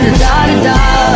da da da da